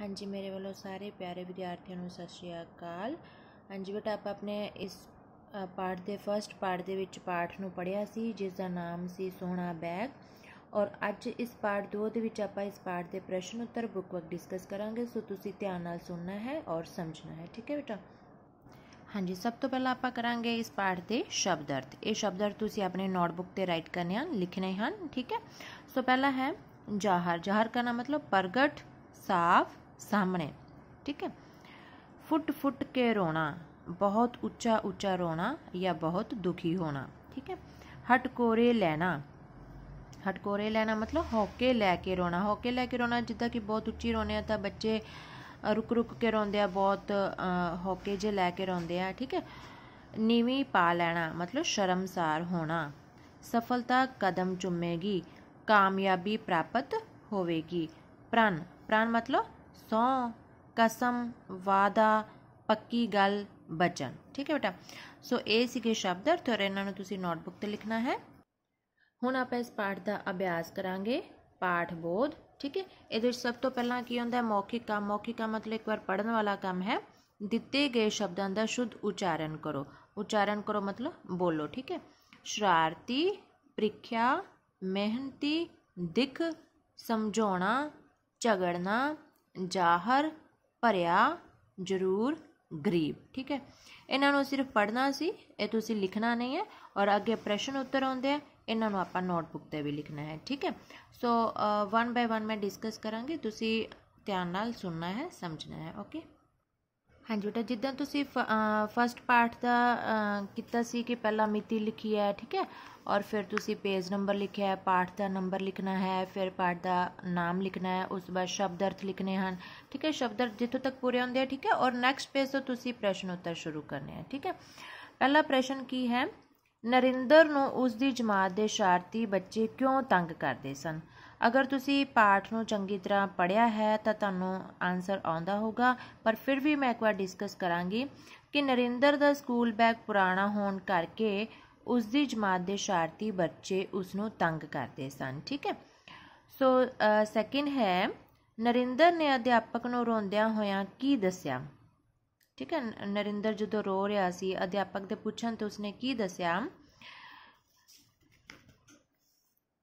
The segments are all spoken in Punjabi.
ਹਾਂਜੀ, ਮੇਰੇ ਵੱਲੋਂ ਸਾਰੇ ਪਿਆਰੇ ਵਿਦਿਆਰਥੀਆਂ ਨੂੰ ਸਤਿ ਸ਼੍ਰੀ ਅਕਾਲ। ਹਾਂਜੀ, ਬੇਟਾ, ਆਪਾਂ ਆਪਣੇ ਇਸ ਪਾਠ ਦੇ ਫਰਸਟ ਪਾਠ ਦੇ ਵਿੱਚ ਪਾਠ ਨੂੰ ਪੜ੍ਹਿਆ ਸੀ, ਜਿਸ ਦਾ ਨਾਮ ਸੀ ਸੋਹਣਾ ਬੈਗ। ਔਰ ਅੱਜ ਇਸ ਪਾਠ 2 ਦੇ ਵਿੱਚ ਆਪਾਂ ਇਸ ਪਾਠ ਦੇ ਪ੍ਰਸ਼ਨ ਉੱਤਰ ਬੁੱਕ ਵਰਕ ਡਿਸਕਸ ਕਰਾਂਗੇ। ਸੋ ਤੁਸੀਂ ਧਿਆਨ ਨਾਲ ਸੁਣਨਾ ਹੈ ਔਰ ਸਮਝਣਾ ਹੈ, ਠੀਕ ਹੈ ਬੇਟਾ? ਹਾਂਜੀ, ਸਭ ਤੋਂ ਪਹਿਲਾਂ ਆਪਾਂ ਕਰਾਂਗੇ ਇਸ ਪਾਠ ਦੇ ਸ਼ਬਦ ਅਰਥ ਇਹ ਸ਼ਬਦ ਅਰਥ ਤੁਸੀਂ ਆਪਣੇ ਨੋਟਬੁੱਕ ਤੇ ਰਾਈਟ ਕਰਨੇ ਹਨ, ਲਿਖਣੇ ਹਨ, ਠੀਕ ਹੈ? ਸੋ ਪਹਿਲਾ ਹੈ ਜ਼ਾਹਰ। ਜ਼ਾਹਰ ਕਰਨਾ ਮਤਲਬ ਪ੍ਰਗਟ, ਸਾਫ਼ ਸਾਹਮਣੇ ਠੀਕ ਹੈ ਫੁੱਟ ਫੁੱਟ ਕੇ ਰੋਣਾ ਬਹੁਤ ਉੱਚਾ ਉੱਚਾ ਰੋਣਾ ਜਾਂ ਬਹੁਤ ਦੁਖੀ ਹੋਣਾ ਠੀਕ ਹੈ ਹਟਕੋਰੇ ਲੈਣਾ ਹਟਕੋਰੇ ਲੈਣਾ ਮਤਲਬ ਹੌਕੇ ਲੈ ਕੇ ਰੋਣਾ ਹੌਕੇ ਲੈ ਕੇ ਰੋਣਾ ਜਿੱਦਾਂ ਕਿ ਬਹੁਤ ਉੱਚੀ ਰੋਣੇ ਆ ਤਾਂ ਬੱਚੇ ਅ, ਰੁਕ ਰੁਕ ਕੇ ਰੋਂਦੇ ਆ ਬਹੁਤ ਅ, ਹੌਕੇ ਜੇ ਲੈ ਕੇ ਰੋਂਦੇ ਆ ਠੀਕ ਹੈ ਨੀਵੀਂ ਪਾ ਲੈਣਾ ਮਤਲਬ ਸ਼ਰਮਸਾਰ ਹੋਣਾ ਸਫਲਤਾ ਕਦਮ ਚੁੰਮੇਗੀ ਕਾਮਯਾਬੀ ਪ੍ਰਾਪਤ ਹੋਵੇਗੀ ਪ੍ਰਣ ਪ੍ਰਣ ਮਤਲਬ ਸੌ ਕਸਮ ਵਾਦਾ ਪੱਕੀ ਗੱਲ ਬਚਨ। ਠੀਕ ਹੈ ਬੇਟਾ? ਸੋ ਇਹ ਸੀਗੇ ਸ਼ਬਦ ਅਰਥ ਔਰ ਇਹਨਾਂ ਨੂੰ ਤੁਸੀਂ ਨੋਟਬੁੱਕ ਤੇ ਲਿਖਣਾ ਹੈ। ਹੁਣ ਆਪਾਂ ਇਸ ਪਾਠ ਦਾ ਅਭਿਆਸ ਕਰਾਂਗੇ। ਪਾਠ ਬੋਧ। ਠੀਕ ਹੈ? ਇਹਦੇ ਵਿੱਚ ਸਭ ਤੋਂ ਪਹਿਲਾਂ ਕੀ ਹੁੰਦਾ ਹੈ? ਮੌਖਿਕ ਕੰਮ। ਮੌਖਿਕ ਕੰਮ ਮਤਲਬ ਇੱਕ ਵਾਰ ਪੜਨ ਵਾਲਾ ਕੰਮ ਹੈ। ਦਿੱਤੇ ਗਏ ਸ਼ਬਦਾਂ ਦਾ ਸ਼ੁੱਧ ਉਚਾਰਨ ਕਰੋ। ਉਚਾਰਨ ਕਰੋ ਮਤਲਬ ਬੋਲੋ। ਠੀਕ ਹੈ? ਸ਼ਰਾਰਤੀ, ਪ੍ਰੀਖਿਆ, ਮਿਹਨਤੀ, ਦਿਖ, ਸਮਝਾਉਣਾ, ਝਗੜਨਾ ਜ਼ਾਹਰ, ਭਰਿਆ, ਜ਼ਰੂਰ, ਗਰੀਬ। ਠੀਕ ਹੈ? ਇਹਨਾਂ ਨੂੰ ਸਿਰਫ ਪੜ੍ਹਨਾ ਸੀ, ਇਹ ਤੁਸੀਂ ਲਿਖਣਾ ਨਹੀਂ ਹੈ ਔਰ ਅੱਗੇ ਪ੍ਰਸ਼ਨ ਉੱਤਰ ਆਉਂਦੇ ਆ, ਇਹਨਾਂ ਨੂੰ ਆਪਾਂ ਨੋਟਬੁੱਕ ਤੇ ਵੀ ਲਿਖਣਾ ਹੈ। ਠੀਕ ਹੈ? ਸੋ ਵਨ ਬਾਈ ਵਨ ਮੈਂ ਡਿਸਕਸ ਕਰਾਂਗੀ, ਤੁਸੀਂ ਧਿਆਨ ਨਾਲ ਸੁਣਨਾ ਹੈ, ਸਮਝਣਾ ਹੈ। ਓਕੇ ਹਾਂਜੀ ਬੇਟਾ, ਜਿੱਦਾਂ ਤੁਸੀਂ ਫਸਟ ਪਾਰਟ ਦਾ ਕੀਤਾ ਸੀ ਕਿ ਪਹਿਲਾਂ ਮਿਤੀ ਲਿਖੀ ਹੈ, ਠੀਕ ਹੈ? ਔਰ ਫਿਰ ਤੁਸੀਂ ਪੇਜ ਨੰਬਰ ਲਿਖਿਆ ਹੈ, ਪਾਠ ਦਾ ਨੰਬਰ ਲਿਖਣਾ ਹੈ, ਫਿਰ ਪਾਠ ਦਾ ਨਾਮ ਲਿਖਣਾ ਹੈ, ਉਸ ਤੋਂ ਬਾਅਦ ਸ਼ਬਦ ਅਰਥ ਲਿਖਣੇ ਹਨ, ਠੀਕ ਹੈ? ਸ਼ਬਦ ਅਰਥ ਜਿੱਥੋਂ ਤੱਕ ਪੂਰੇ ਹੁੰਦੇ ਆ, ਠੀਕ ਹੈ? ਔਰ ਨੈਕਸਟ ਪੇਜ ਤੋਂ ਤੁਸੀਂ ਪ੍ਰਸ਼ਨ ਉੱਤਰ ਸ਼ੁਰੂ ਕਰਨੇ ਆ, ਠੀਕ ਹੈ? ਪਹਿਲਾ ਪ੍ਰਸ਼ਨ ਕੀ ਹੈ? ਨਰਿੰਦਰ ਨੂੰ ਉਸ ਦੀ ਜਮਾਤ ਦੇ ਸ਼ਰਾਰਤੀ ਬੱਚੇ ਕਿਉਂ ਤੰਗ ਕਰਦੇ ਸਨ? ਅਗਰ ਤੁਸੀਂ ਪਾਠ ਨੂੰ ਚੰਗੀ ਤਰ੍ਹਾਂ ਪੜ੍ਹਿਆ ਹੈ ਤਾਂ ਤੁਹਾਨੂੰ ਆਨਸਰ ਆਉਂਦਾ ਹੋਗਾ ਪਰ ਫਿਰ ਵੀ ਮੈਂ ਇੱਕ ਵਾਰ ਡਿਸਕਸ ਕਰਾਂਗੀ ਕਿ ਨਰਿੰਦਰ ਦਾ ਸਕੂਲ ਬੈਗ ਪੁਰਾਣਾ ਹੋਣ ਕਰਕੇ ਉਸ ਦੀ ਜਮਾਤ ਦੇ ਸ਼ਰਾਰਤੀ ਬੱਚੇ ਉਸ ਨੂੰ ਤੰਗ ਕਰਦੇ ਸਨ, ਠੀਕ ਹੈ? ਸੋ ਸੈਕਿੰਡ ਹੈ, ਨਰਿੰਦਰ ਨੇ ਅਧਿਆਪਕ ਨੂੰ ਰੋਂਦਿਆਂ ਹੋਇਆਂ ਕੀ ਦੱਸਿਆ? ਠੀਕ ਹੈ, ਨਰਿੰਦਰ ਜਦੋਂ ਰੋ ਰਿਹਾ ਸੀ, ਅਧਿਆਪਕ ਦੇ ਪੁੱਛਣ ਤੇ ਉਸਨੇ ਕੀ ਦੱਸਿਆ?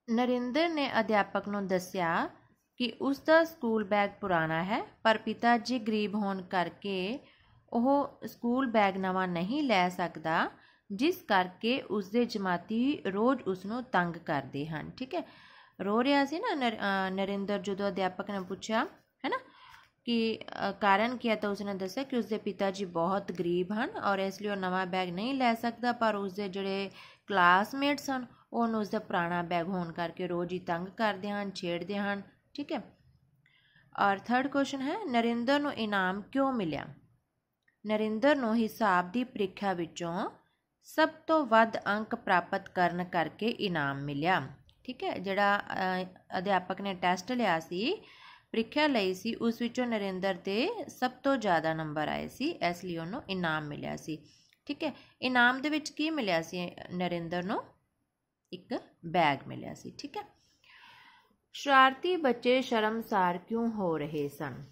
ਨਰਿੰਦਰ ਨੇ ਅਧਿਆਪਕ ਨੂੰ ਦੱਸਿਆ ਕਿ ਉਸ ਦਾ ਸਕੂਲ ਬੈਗ ਪੁਰਾਣਾ ਹੈ, ਪਰ ਪਿਤਾ ਜੀ ਗਰੀਬ ਹੋਣ ਕਰਕੇ ਉਹ ਸਕੂਲ ਬੈਗ ਨਵਾਂ ਨਹੀਂ ਲੈ ਸਕਦਾ, ਜਿਸ ਕਰਕੇ ਉਸ ਦੇ ਜਮਾਤੀ ਰੋਜ਼ ਉਸ ਨੂੰ ਤੰਗ ਕਰਦੇ ਹਨ। ਠੀਕ ਹੈ? ਰੋ ਰਿਹਾ ਸੀ ਨਾ ਨਰ- ਨਰਿੰਦਰ ਜਦੋਂ ਅਧਿਆਪਕ ਨੇ ਪੁੱਛਿਆ, ਹੈ ਨਾ? ਕਿ ਕਾਰਨ ਕੀ ਹੈ ਤਾਂ ਉਸਨੇ ਦੱਸਿਆ ਕਿ ਉਸਦੇ ਪਿਤਾ ਜੀ ਬਹੁਤ ਗਰੀਬ ਹਨ ਔਰ ਇਸ ਲਈ ਉਹ ਨਵਾਂ ਬੈਗ ਨਹੀਂ ਲੈ ਸਕਦਾ, ਪਰ ਉਸਦੇ ਜਿਹੜੇ ਕਲਾਸਮੇਟਸ ਹਨ ਉਹਨੂੰ ਉਸਦਾ ਪੁਰਾਣਾ ਬੈਗ ਹੋਣ ਕਰਕੇ ਰੋਜ਼ ਹੀ ਤੰਗ ਕਰਦੇ ਹਨ, ਛੇੜਦੇ ਹਨ, ਠੀਕ ਹੈ। ਔਰ ਥਰਡ ਕੁਐਸਚਨ ਹੈ, ਨਰਿੰਦਰ ਨੂੰ ਇਨਾਮ ਕਿਉਂ ਮਿਲਿਆ? ਨਰਿੰਦਰ ਨੂੰ ਹਿਸਾਬ ਦੀ ਪ੍ਰੀਖਿਆ ਵਿੱਚੋਂ ਸਭ ਤੋਂ ਵੱਧ ਅੰਕ ਪ੍ਰਾਪਤ ਕਰਨ ਕਰਕੇ ਇਨਾਮ ਮਿਲਿਆ, ਠੀਕ ਹੈ। ਜਿਹੜਾ ਅਧਿਆਪਕ ਨੇ ਟੈਸਟ ਲਿਆ ਸੀ, ਪ੍ਰੀਖਿਆ ਲਈ ਸੀ, ਉਸ ਵਿੱਚੋਂ ਨਰਿੰਦਰ ਦੇ ਸਭ ਤੋਂ ਜ਼ਿਆਦਾ ਨੰਬਰ ਆਏ ਸੀ, ਇਸ ਲਈ ਉਹਨੂੰ ਇਨਾਮ ਮਿਲਿਆ ਸੀ, ਠੀਕ ਹੈ। ਇਨਾਮ ਦੇ ਵਿੱਚ ਕੀ ਮਿਲਿਆ ਸੀ ਨਰਿੰਦਰ ਨੂੰ? ਇੱਕ ਬੈਗ ਮਿਲਿਆ ਸੀ, ਠੀਕ ਹੈ। ਸ਼ਰਾਰਤੀ ਬੱਚੇ ਸ਼ਰਮਸਾਰ ਕਿਉਂ ਹੋ ਰਹੇ ਸਨ?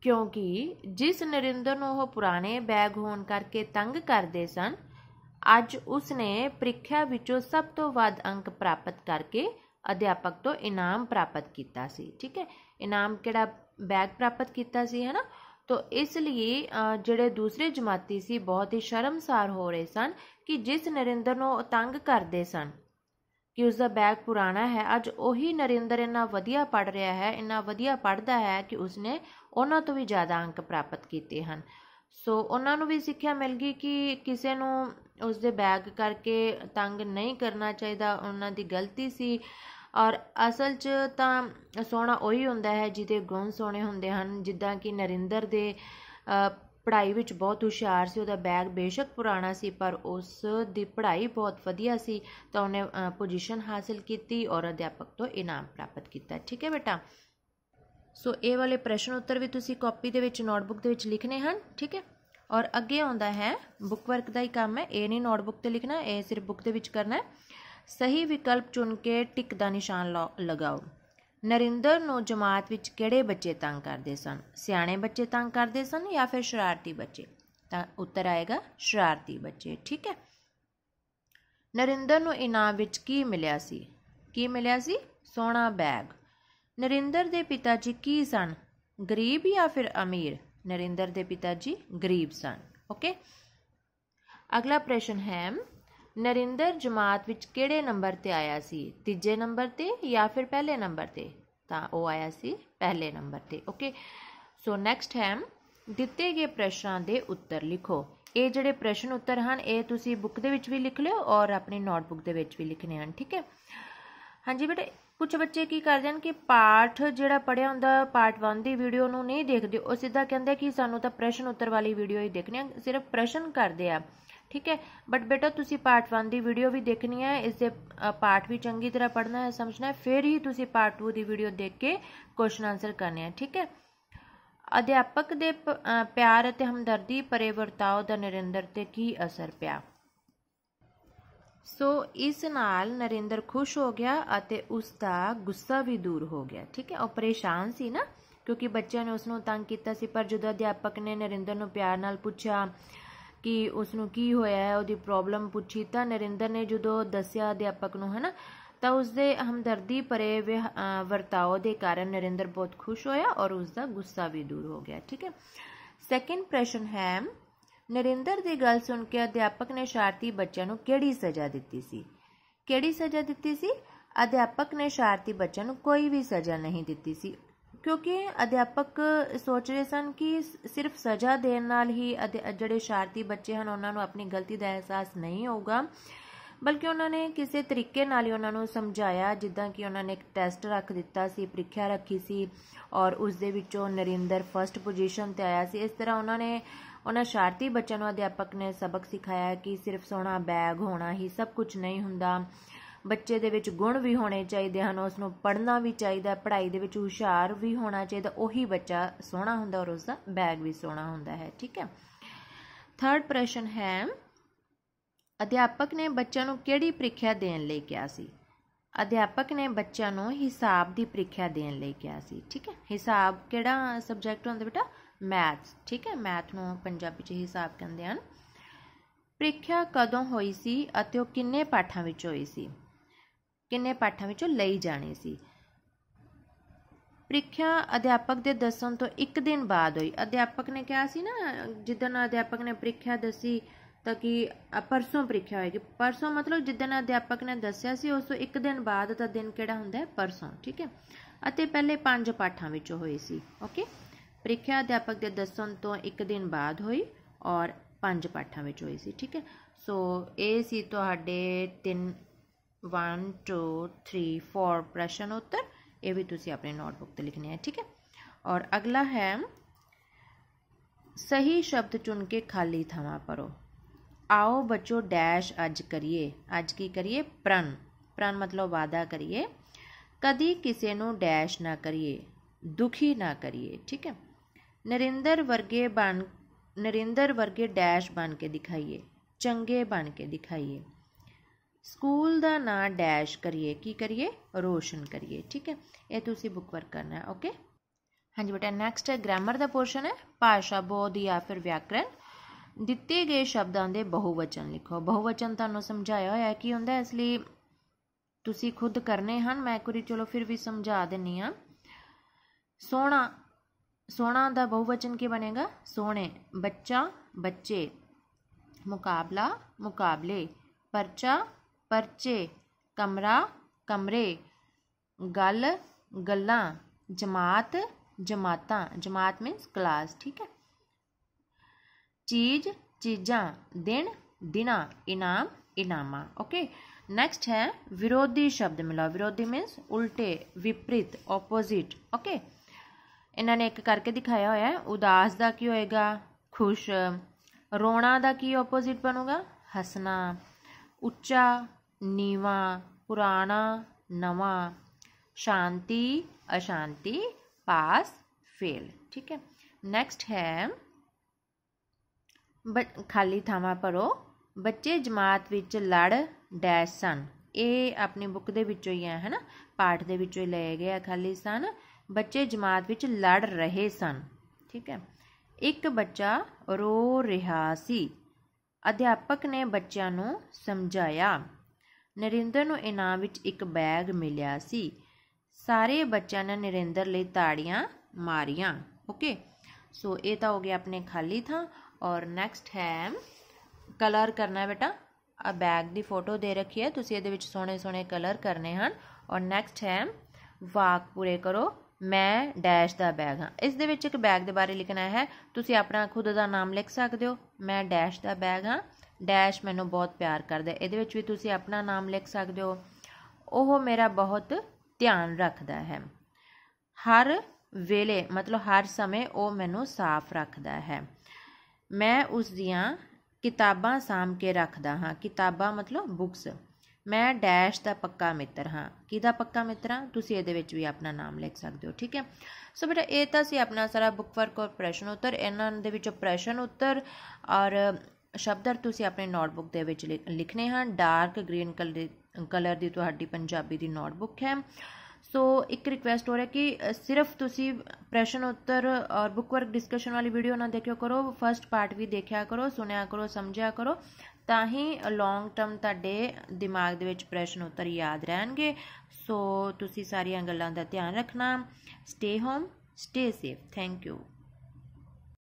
ਕਿਉਂਕਿ ਜਿਸ ਨਰਿੰਦਰ ਨੂੰ ਉਹ ਪੁਰਾਣੇ ਬੈਗ ਹੋਣ ਕਰਕੇ ਤੰਗ ਕਰਦੇ ਸਨ, ਅੱਜ ਉਸਨੇ ਪ੍ਰੀਖਿਆ ਵਿੱਚੋਂ ਸਭ ਤੋਂ ਵੱਧ ਅੰਕ ਪ੍ਰਾਪਤ ਕਰਕੇ ਅਧਿਆਪਕ ਤੋਂ ਇਨਾਮ ਪ੍ਰਾਪਤ ਕੀਤਾ ਸੀ, ਠੀਕ ਹੈ। ਇਨਾਮ ਕਿਹੜਾ ਬੈਗ ਪ੍ਰਾਪਤ ਕੀਤਾ ਸੀ, ਹੈ ਨਾ? ਤੋ ਇਸ ਲਈ ਜਿਹੜੇ ਦੂਸਰੇ ਜਮਾਤੀ ਸੀ, ਬਹੁਤ ਹੀ ਸ਼ਰਮਸਾਰ ਹੋ ਰਹੇ ਸਨ ਕਿ ਜਿਸ ਨਰਿੰਦਰ ਨੂੰ ਤੰਗ ਕਰਦੇ ਸਨ, ਕਿ ਉਸ ਦਾ ਬੈਗ ਪੁਰਾਣਾ ਹੈ। ਅੱਜ ਉਹੀ ਨਰਿੰਦਰ ਇੰਨਾ ਵਧੀਆ ਪੜ ਰਿਹਾ ਹੈ, ਇੰਨਾ ਵਧੀਆ ਪੜਦਾ ਹੈ ਕਿ ਉਸਨੇ ਉਹਨਾਂ ਤੋਂ ਵੀ ਜ਼ਿਆਦਾ ਅੰਕ ਪ੍ਰਾਪਤ ਕੀਤੇ ਹਨ। ਸੋ ਉਹਨਾਂ ਨੂੰ ਵੀ ਸਿੱਖਿਆ ਮਿਲ ਗਈ ਕਿ ਕਿਸੇ ਨੂੰ ਉਸ ਦੇ ਬੈਗ ਕਰਕੇ ਤੰਗ ਨਹੀਂ ਕਰਨਾ ਚਾਹੀਦਾ। ਉਹਨਾਂ ਦੀ ਗਲਤੀ ਸੀ। ਔਰ ਅਸਲ 'ਚ ਤਾਂ ਸੋਹਣਾ ਉਹੀ ਹੁੰਦਾ ਹੈ ਜਿਹਦੇ ਗੁਣ ਸੋਹਣੇ ਹੁੰਦੇ ਹਨ, ਜਿੱਦਾਂ ਕਿ ਨਰਿੰਦਰ ਦੇ ਪੜ੍ਹਾਈ ਵਿੱਚ ਬਹੁਤ ਹੁਸ਼ਿਆਰ ਸੀ, ਉਹਦਾ ਬੈਗ ਬੇਸ਼ੱਕ ਪੁਰਾਣਾ ਸੀ, ਪਰ ਉਸ ਦੀ ਪੜ੍ਹਾਈ ਬਹੁਤ ਵਧੀਆ ਸੀ, ਤਾਂ ਉਹਨੇ ਪੋਜੀਸ਼ਨ ਹਾਸਲ ਕੀਤੀ ਔਰ ਅਧਿਆਪਕ ਤੋਂ ਇਨਾਮ ਪ੍ਰਾਪਤ ਕੀਤਾ। ਠੀਕ ਹੈ ਬੇਟਾ? ਸੋ ਇਹ ਵਾਲੇ ਪ੍ਰਸ਼ਨ ਉੱਤਰ ਵੀ ਤੁਸੀਂ ਕਾਪੀ ਦੇ ਵਿੱਚ ਨੋਟਬੁੱਕ ਦੇ ਵਿੱਚ ਲਿਖਣੇ ਹਨ? ਠੀਕ ਹੈ? ਔਰ ਅੱਗੇ ਆਉਂਦਾ ਹੈ ਬੁੱਕ ਵਰਕ ਦਾ ਹੀ ਕੰਮ ਹੈ, ਇਹ ਨਹੀਂ ਨੋਟਬੁੱਕ ਤੇ ਲਿਖਣਾ, ਇਹ ਸਿਰਫ ਬੁੱਕ ਦੇ ਵਿੱਚ ਕਰਨਾ ਹੈ। ਸਹੀ ਵਿਕਲਪ ਚੁਣ ਕੇ ਟਿਕ ਦਾ ਨਿਸ਼ਾਨ ਲਾ- ਲਗਾਓ। ਨਰਿੰਦਰ ਨੂੰ ਜਮਾਤ ਵਿੱਚ ਕਿਹੜੇ ਬੱਚੇ ਤੰਗ ਕਰਦੇ ਸਨ? ਸਿਆਣੇ ਬੱਚੇ ਤੰਗ ਕਰਦੇ ਸਨ ਜਾਂ ਫਿਰ ਸ਼ਰਾਰਤੀ ਬੱਚੇ? ਤਾਂ ਉੱਤਰ ਆਏਗਾ, ਸ਼ਰਾਰਤੀ ਬੱਚੇ, ਠੀਕ ਹੈ? ਨਰਿੰਦਰ ਨੂੰ ਇਨਾਮ ਵਿੱਚ ਕੀ ਮਿਲਿਆ ਸੀ? ਕੀ ਮਿਲਿਆ ਸੀ? ਸੋਨਾ ਬੈਗ। ਨਰਿੰਦਰ ਦੇ ਪਿਤਾ ਜੀ ਕੀ ਸਨ? ਗਰੀਬ ਜਾਂ ਫਿਰ ਅਮੀਰ? ਨਰਿੰਦਰ ਦੇ ਪਿਤਾ ਜੀ ਗਰੀਬ ਸਨ, ਓਕੇ? ਅਗਲਾ ਪ੍ਰਸ਼ਨ ਹੈ ਨਰਿੰਦਰ ਜਮਾਤ ਵਿੱਚ ਕਿਹੜੇ ਨੰਬਰ ਤੇ ਆਇਆ ਸੀ? ਤੀਜੇ ਨੰਬਰ ਤੇ ਜਾਂ ਫਿਰ ਪਹਿਲੇ ਨੰਬਰ ਤੇ? ਤਾਂ ਉਹ ਆਇਆ ਸੀ ਪਹਿਲੇ ਨੰਬਰ ਤੇ। ਓਕੇ ਸੋ ਨੈਕਸਟ ਹੈ, ਦਿੱਤੇ ਗਏ ਪ੍ਰਸ਼ਨਾਂ ਦੇ ਉੱਤਰ ਲਿਖੋ। ਇਹ ਜਿਹੜੇ ਪ੍ਰਸ਼ਨ ਉੱਤਰ ਹਨ, ਇਹ ਤੁਸੀਂ ਬੁੱਕ ਦੇ ਵਿੱਚ ਵੀ ਲਿਖ ਲਿਓ ਔਰ ਆਪਣੀ ਨੋਟਬੁੱਕ ਦੇ ਵਿੱਚ ਵੀ ਲਿਖਣੇ ਹਨ, ਠੀਕ ਹੈ? ਹਾਂਜੀ ਬੇਟੇ ਕੁਝ ਬੱਚੇ ਕੀ ਕਰਦੇ ਹਨ ਕਿ ਪਾਠ ਜਿਹੜਾ ਪੜਿਆ ਹੁੰਦਾ ਪਾਰਟ 1 ਦੀ ਵੀਡੀਓ ਨੂੰ ਨਹੀਂ ਦੇਖਦੇ, ਉਹ ਸਿੱਧਾ ਕਹਿੰਦੇ ਕਿ ਸਾਨੂੰ ਤਾਂ ਪ੍ਰਸ਼ਨ ਉੱਤਰ ਵਾਲੀ ਵੀਡੀਓ ਹੀ ਦੇਖਣੀ ਹੈ। ਸਿਰਫ ਪ੍ਰਸ਼ਨ ਕਰਦੇ ਆ। ਠੀਕ ਹੈ? ਬਟ ਬੇਟਾ, ਤੁਸੀਂ ਪਾਰਟ 1 ਦੀ ਵੀਡੀਓ ਵੀ ਦੇਖਣੀ ਹੈ। ਇਸ ਦੇ ਪਾਠ ਵੀ ਚੰਗੀ ਤਰ੍ਹਾਂ ਪੜ੍ਹਨਾ ਹੈ, ਸਮਝਣਾ ਹੈ। ਫਿਰ ਹੀ ਤੁਸੀਂ ਪਾਰਟ 2 ਦੀ ਵੀਡੀਓ ਦੇਖ ਕੇ ਕੁਐਸਚਨ ਆਨਸਰ ਕਰਨੇ ਆ ਠੀਕ ਹੈ? ਅਧਿਆਪਕ ਦੇ ਪਿਆਰ ਅਤੇ ਹਮਦਰਦੀ ਭਰੇ ਵਰਤਾਓ ਦਾ ਨਰਿੰਦਰ ਤੇ ਕੀ ਅਸਰ ਪਿਆ? ਸੋ ਇਸ ਨਾਲ ਨਰਿੰਦਰ ਖੁਸ਼ ਹੋ ਗਿਆ ਅਤੇ ਉਸ ਦਾ ਗੁੱਸਾ ਵੀ ਦੂਰ ਹੋ ਗਿਆ, ਠੀਕ ਹੈ? ਉਹ ਪਰੇਸ਼ਾਨ ਸੀ ਨਾ, ਕਿਉਂਕਿ ਬੱਚਿਆਂ ਨੇ ਉਸ ਨੂੰ ਤੰਗ ਕੀਤਾ ਸੀ, ਪਰ ਜਦੋਂ ਅਧਿਆਪਕ ਨੇ ਨਰਿੰਦਰ ਨੂੰ ਪਿਆਰ ਨਾਲ ਪੁੱਛਿਆ ਕਿ ਉਸ ਨੂੰ ਕੀ ਹੋਇਆ ਹੈ, ਉਹਦੀ ਪ੍ਰੋਬਲਮ ਪੁੱਛੀ। ਤਾਂ ਨਰਿੰਦਰ ਨੇ ਜਦੋਂ ਦੱਸਿਆ ਅਧਿਆਪਕ ਨੂੰ ਹੈ ਨਾ ਤਾਂ ਉਸ ਦੇ ਹਮਦਰਦੀ ਭਰੇ ਵਰਤਾਓ ਦੇ ਕਾਰਨ ਨਰਿੰਦਰ ਬਹੁਤ ਖੁਸ਼ ਹੋਇਆ ਔਰ ਉਸ ਦਾ ਗੁੱਸਾ ਵੀ ਦੂਰ ਹੋ ਗਿਆ, ਠੀਕ ਹੈ। ਸੈਕਿੰਡ ਪ੍ਰਸ਼ਨ ਹੈ, ਨਰਿੰਦਰ ਦੀ ਗੱਲ ਸੁਣ ਕੇ ਅਧਿਆਪਕ ਨੇ ਸ਼ਰਾਰਤੀ ਬੱਚਿਆਂ ਨੂੰ ਕਿਹੜੀ ਸਜ਼ਾ ਦਿੱਤੀ ਸੀ? ਕਿਹੜੀ ਸਜ਼ਾ ਦਿੱਤੀ ਸੀ? ਅਧਿਆਪਕ ਨੇ ਸ਼ਾਰਤੀ ਬੱਚਿਆਂ ਨੂੰ ਕੋਈ ਵੀ ਸਜ਼ਾ ਨਹੀਂ ਦਿੱਤੀ ਸੀ। ਕਿਉਂਕਿ ਅਧਿਆਪਕ ਸੋਚ ਰਹੇ ਸਨ ਕਿ ਸਿਰਫ ਸਜ਼ਾ ਦੇਣ ਨਾਲ ਹੀ ਜਿਹੜੇ ਸ਼ਰਾਰਤੀ ਬੱਚੇ ਹਨ, ਉਹਨਾਂ ਨੂੰ ਆਪਣੀ ਗਲਤੀ ਦਾ ਅਹਿਸਾਸ ਨਹੀਂ ਹੋਊਗਾ। ਬਲਕਿ ਉਹਨਾਂ ਨੇ ਕਿਸੇ ਤਰੀਕੇ ਨਾਲ ਹੀ ਉਹਨਾਂ ਨੂੰ ਸਮਝਾਇਆ, ਜਿੱਦਾਂ ਕਿ ਉਹਨਾਂ ਨੇ ਇੱਕ ਟੈਸਟ ਰੱਖ ਦਿੱਤਾ ਸੀ, ਪ੍ਰੀਖਿਆ ਰੱਖੀ ਸੀ ਔਰ ਉਸ ਦੇ ਵਿੱਚੋਂ ਨਰਿੰਦਰ ਫਰਸਟ ਪੋਜੀਸ਼ਨ ਤੇ ਆਇਆ ਸੀ। ਇਸ ਤਰ੍ਹਾਂ ਉਹਨਾਂ ਨੇ, ਉਹਨਾਂ ਸ਼ਾਰਤੀ ਬੱਚਿਆਂ ਨੂੰ ਅਧਿਆਪਕ ਨੇ ਸਬਕ ਸਿਖਾਇਆ ਕਿ ਸਿਰਫ ਸੋਹਣਾ ਬੈਗ ਹੋਣਾ ਹੀ ਸਭ ਕੁਝ ਨਹੀਂ ਹੁੰਦਾ। ਬੱਚੇ ਦੇ ਵਿੱਚ ਗੁਣ ਵੀ ਹੋਣੇ ਚਾਹੀਦੇ ਹਨ, ਉਸ ਨੂੰ ਪੜ੍ਹਨਾ ਵੀ ਚਾਹੀਦਾ, ਪੜ੍ਹਾਈ ਦੇ ਵਿੱਚ ਹੁਸ਼ਿਆਰ ਵੀ ਹੋਣਾ ਚਾਹੀਦਾ, ਉਹੀ ਬੱਚਾ ਸੋਹਣਾ ਹੁੰਦਾ ਔਰ ਉਸ ਦਾ ਬੈਗ ਵੀ ਸੋਹਣਾ ਹੁੰਦਾ ਹੈ, ਠੀਕ ਹੈ। ਥਰਡ ਪ੍ਰਸ਼ਨ ਹੈ, ਅਧਿਆਪਕ ਨੇ ਬੱਚਿਆਂ ਨੂੰ ਕਿਹੜੀ ਪ੍ਰੀਖਿਆ ਦੇਣ ਲਈ ਕਿਹਾ ਸੀ? ਅਧਿਆਪਕ ਨੇ ਬੱਚਿਆਂ ਨੂੰ ਹਿਸਾਬ ਦੀ ਪ੍ਰੀਖਿਆ ਦੇਣ ਲਈ ਕਿਹਾ ਸੀ, ਠੀਕ ਹੈ। ਹਿਸਾਬ ਕਿਹੜਾ ਸਬਜੈਕਟ ਹੁੰਦਾ ਬੇਟਾ? ਮੈਥਸ ਠੀਕ ਹੈ। ਮੈਥ ਨੂੰ ਪੰਜਾਬੀ ਚ ਹਿਸਾਬ ਕਹਿੰਦੇ ਹਨ। ਪ੍ਰੀਖਿਆ ਕਦੋਂ ਹੋਈ ਸੀ ਅਤੇ ਉਹ ਕਿੰਨੇ ਪਾਠਾਂ ਵਿੱਚ ਹੋਈ ਸੀ? ਕਿੰਨੇ ਪਾਠਾਂ ਵਿੱਚੋਂ ਲਈ ਜਾਣੀ ਸੀ। ਪ੍ਰੀਖਿਆ ਅਧਿਆਪਕ ਦੇ ਦੱਸਣ ਤੋਂ ਇੱਕ ਦਿਨ ਬਾਅਦ ਹੋਈ। ਅਧਿਆਪਕ ਨੇ ਕਿਹਾ ਸੀ ਨਾ, ਜਿੱਦਣ ਅਧਿਆਪਕ ਨੇ ਪ੍ਰੀਖਿਆ ਦੱਸੀ ਤਾਂ ਕਿ ਪਰਸੋਂ ਪ੍ਰੀਖਿਆ ਹੋਏਗੀ। ਪਰਸੋਂ ਮਤਲਬ ਜਿੱਦਣ ਅਧਿਆਪਕ ਨੇ ਦੱਸਿਆ ਸੀ, ਉਸ ਤੋਂ ਇੱਕ ਦਿਨ ਬਾਅਦ ਦਾ ਦਿਨ ਕਿਹੜਾ ਹੁੰਦਾ ਹੈ? ਪਰਸੋਂ, ਠੀਕ ਹੈ? ਅਤੇ ਪਹਿਲੇ ਪੰਜ ਪਾਠਾਂ ਵਿੱਚੋਂ ਹੋਈ ਸੀ, ਓਕੇ? ਪ੍ਰੀਖਿਆ ਅਧਿਆਪਕ ਦੇ ਦੱਸਣ ਤੋਂ ਇੱਕ ਦਿਨ ਬਾਅਦ ਹੋਈ ਔਰ ਪੰਜ ਪਾਠਾਂ ਵਿੱਚ ਹੋਈ ਸੀ, ਠੀਕ ਹੈ? ਸੋ, ਇਹ ਸੀ ਤੁਹਾਡੇ ਤਿੰਨ 1 2 3 4 ਪ੍ਰਸ਼ਨ ਉੱਤਰ ਇਹ ਵੀ ਤੁਸੀਂ ਆਪਣੇ ਨੋਟਬੁੱਕ ਤੇ ਲਿਖਣੇ ਹੈ ਠੀਕ ਹੈ ਔਰ ਅਗਲਾ ਹੈ ਸਹੀ ਸ਼ਬਦ ਚੁਣ ਕੇ ਖਾਲੀ ਥਾਵਾਂ ਭਰੋ ਆਓ ਬੱਚੋ ਡੈਸ਼ ਅੱਜ ਕਰੀਏ ਅੱਜ ਕੀ ਕਰੀਏ ਪ੍ਰਣ ਪ੍ਰਣ ਮਤਲਬ ਵਾਦਾ ਕਰੀਏ ਕਦੀ ਕਿਸੇ ਨੂੰ ਡੈਸ਼ ਨਾ ਕਰੀਏ ਦੁਖੀ ਨਾ ਕਰੀਏ ਠੀਕ ਹੈ ਨਰਿੰਦਰ ਵਰਗੇ ਬਣ ਨਰਿੰਦਰ ਵਰਗੇ ਡੈਸ਼ ਬਣ ਕੇ ਦਿਖਾਈਏ ਚੰਗੇ ਬਣ ਕੇ ਦਿਖਾਈਏ ਸਕੂਲ ਦਾ ਨਾਂ ਡੈਸ਼ ਕਰੀਏ, ਕੀ ਕਰੀਏ? ਰੋਸ਼ਨ ਕਰੀਏ, ਠੀਕ ਹੈ? ਇਹ ਤੁਸੀਂ ਬੁੱਕ ਵਰਕ ਕਰਨਾ ਹੈ ਓਕੇ ਹਾਂਜੀ ਬੇਟਾ ਨੈਕਸਟ ਹੈ ਗ੍ਰਾਮਰ ਦਾ ਪੋਰਸ਼ਨ ਹੈ, ਭਾਸ਼ਾ, ਬੋਧ ਜਾਂ ਫਿਰ ਵਿਆਕਰਣ ਦਿੱਤੇ ਗਏ ਸ਼ਬਦਾਂ ਦੇ ਬਹੁਵਚਨ ਲਿਖੋ। ਬਹੁਵਚਨ ਤੁਹਾਨੂੰ ਸਮਝਾਇਆ ਹੋਇਆ ਕੀ ਹੁੰਦਾ ਇਸ ਲਈ ਤੁਸੀਂ ਖੁਦ ਕਰਨੇ ਹਨ, ਮੈਂ ਇੱਕ ਵਾਰੀ ਚਲੋ ਫਿਰ ਵੀ ਸਮਝਾ ਦਿੰਨੀ ਆ ਸੋਹਣਾ ਸੋਹਣਾ ਦਾ ਬਹੁਵਚਨ ਕੀ ਬਣੇਗਾ? ਸੋਹਣੇ, ਬੱਚਾ, ਬੱਚੇ, ਮੁਕਾਬਲਾ, ਮੁਕਾਬਲੇ, ਪਰਚਾ ਪਰਚੇ, ਕਮਰਾ, ਕਮਰੇ, ਗੱਲ, ਗੱਲਾਂ, ਜਮਾਤ, ਜਮਾਤਾਂ, ਜਮਾਤ ਮੀਨਸ ਕਲਾਸ ਠੀਕ ਹੈ। ਚੀਜ਼, ਚੀਜ਼ਾਂ, ਦਿਨ, ਦਿਨਾ, ਇਨਾਮ, ਇਨਾਮਾ ਓਕੇ ਨੈਕਸਟ ਹੈ ਵਿਰੋਧੀ ਸ਼ਬਦ, ਮਿਲਾ। ਵਿਰੋਧੀ ਮੀਨਸ ਉਲਟੇ, ਵਿਪਰੀਤ ਆਪੋਜ਼ਿਟ ਓਕੇ ਇਹਨਾਂ ਨੇ ਇੱਕ ਕਰਕੇ ਦਿਖਾਇਆ ਹੋਇਆ ਹੈ। ਉਦਾਸ ਦਾ ਕੀ ਹੋਏਗਾ? ਖੁਸ਼। ਰੋਣਾ ਦਾ ਕੀ ਆਪੋਜ਼ਿਟ ਬਣੂਗਾ? ਹੱਸਣਾ। ਉੱਚਾ ਨੀਵਾਂ, ਪੁਰਾਣਾ, ਨਵਾਂ। ਸ਼ਾਂਤੀ, ਅਸ਼ਾਂਤੀ, ਪਾਸ, ਫੇਲ। ਠੀਕ ਹੈ। ਨੈਕਸਟ ਹੈ ਖਾਲੀ ਥਾਵਾਂ ਭਰੋ ਬੱਚੇ ਜਮਾਤ ਵਿੱਚ ਲੜ, ਡੈਸ਼ ਸਨ। ਇਹ ਆਪਣੀ ਬੁੱਕ ਦੇ ਵਿੱਚੋਂ ਹੀ ਹੈ, ਹੈਨਾ? ਪਾਠ ਦੇ ਵਿੱਚੋਂ ਹੀ ਲਏ ਗਏ ਖਾਲੀ ਸਨ। ਬੱਚੇ ਜਮਾਤ ਵਿੱਚ ਲੜ ਰਹੇ ਸਨ। ਠੀਕ ਹੈ। ਇੱਕ ਬੱਚਾ ਰੋ ਰਿਹਾ ਸੀ। ਅਧਿਆਪਕ ਨੇ ਬੱਚਿਆਂ ਨੂੰ ਸਮਝਾਇਆ। ਨਰਿੰਦਰ ਨੂੰ ਇਨਾਮ ਵਿੱਚ ਇੱਕ ਬੈਗ ਮਿਲਿਆ ਸੀ। ਸਾਰੇ ਬੱਚਿਆਂ ਨੇ ਨਰਿੰਦਰ ਲਈ ਤਾੜੀਆਂ ਮਾਰੀਆਂ ਓਕੇ ਸੋ ਇਹ ਤਾਂ ਹੋ ਗਿਆ ਆਪਣੇ ਖਾਲੀ ਥਾਂ ਔਰ ਨੈਕਸਟ ਹੈ ਕਲਰ ਕਰਨਾ ਬੇਟਾ। ਆ ਬੈਗ ਦੀ ਫੋਟੋ ਦੇ ਰੱਖੀ ਹੈ। ਤੁਸੀਂ ਇਹਦੇ ਵਿੱਚ ਸੋਹਣੇ ਸੋਹਣੇ ਕਲਰ ਕਰਨੇ ਹਨ। ਔਰ ਨੈਕਸਟ ਹੈ ਵਾਕ ਪੂਰੇ ਕਰੋ। ਮੈਂ ਡੈਸ਼ ਦਾ ਬੈਗ ਹਾਂ। ਇਸ ਦੇ ਵਿੱਚ ਇੱਕ ਬੈਗ ਦੇ ਬਾਰੇ ਲਿਖਣਾ ਹੈ। ਤੁਸੀਂ ਆਪਣਾ ਖੁਦ ਦਾ ਨਾਮ ਲਿਖ ਸਕਦੇ ਹੋ। ਮੈਂ ਡੈਸ਼ ਦਾ ਬੈਗ ਹਾਂ। ਡੈਸ਼ ਮੈਨੂੰ ਬਹੁਤ ਪਿਆਰ ਕਰਦਾ ਇਹਦੇ ਵਿੱਚ ਵੀ ਤੁਸੀਂ ਆਪਣਾ ਨਾਮ ਲਿਖ ਸਕਦੇ ਹੋ। ਉਹ ਮੇਰਾ ਬਹੁਤ ਧਿਆਨ ਰੱਖਦਾ ਹੈ। ਹਰ ਵੇਲੇ, ਮਤਲਬ ਹਰ ਸਮੇਂ ਉਹ ਮੈਨੂੰ ਸਾਫ਼ ਰੱਖਦਾ ਹੈ। ਮੈਂ ਉਸ ਦੀਆਂ ਕਿਤਾਬਾਂ ਸਾਂਭ ਕੇ ਰੱਖਦਾ ਹਾਂ। ਕਿਤਾਬਾਂ ਮਤਲਬ ਬੁੱਕਸ ਮੈਂ ਡੈਸ਼ ਦਾ ਪੱਕਾ ਮਿੱਤਰ ਹਾਂ। ਕਿਹਦਾ ਪੱਕਾ ਮਿੱਤਰ ਹਾਂ? ਤੁਸੀਂ ਇਹਦੇ ਵਿੱਚ ਵੀ ਆਪਣਾ ਨਾਮ ਲਿਖ ਸਕਦੇ ਹੋ, ਠੀਕ ਹੈ? ਸੋ ਬੇਟਾ, ਇਹ ਤਾਂ ਸੀ ਆਪਣਾ ਸਾਰਾ ਬੁੱਕ ਵਰਕ ਔਰ ਪ੍ਰਸ਼ਨ ਉੱਤਰ। ਇਹਨਾਂ ਦੇ ਵਿੱਚੋਂ ਪ੍ਰਸ਼ਨ ਉੱਤਰ ਔਰ ਸ਼ਬਦ ਤੁਸੀਂ ਆਪਣੇ ਨੋਟਬੁੱਕ ਦੇ ਵਿੱਚ ਲਿਖਣੇ ਹਨ। ਡਾਰਕ ਗ੍ਰੀਨ ਕਲਰ ਦੀ ਤੁਹਾਡੀ ਪੰਜਾਬੀ ਦੀ ਨੋਟਬੁੱਕ ਹੈ। ਸੋ ਇੱਕ ਰਿਕੁਐਸਟ ਹੋ ਰਿਹਾ ਕਿ ਸਿਰਫ ਤੁਸੀਂ ਪ੍ਰਸ਼ਨ, ਉੱਤਰ ਔਰ ਬੁੱਕ ਵਰਕ ਡਿਸਕਸ਼ਨ ਵਾਲੀ ਵੀਡੀਓ ਨਾ ਦੇਖਿਓ ਕਰੋ। ਫਰਸਟ ਪਾਰਟ ਵੀ ਦੇਖਿਆ ਕਰੋ, ਸੁਣਿਆ ਕਰੋ, ਸਮਝਿਆ ਕਰੋ। ਤਾਂ ਹੀ ਲੌਂਗ ਟਰਮ ਤੁਹਾਡੇ ਦਿਮਾਗ ਦੇ ਵਿੱਚ ਪ੍ਰਸ਼ਨ, ਉੱਤਰ ਯਾਦ ਰਹਿਣਗੇ। ਸੋ ਤੁਸੀਂ ਸਾਰੀਆਂ ਗੱਲਾਂ ਦਾ ਧਿਆਨ ਰੱਖਣਾ। Stay home stay safe thank you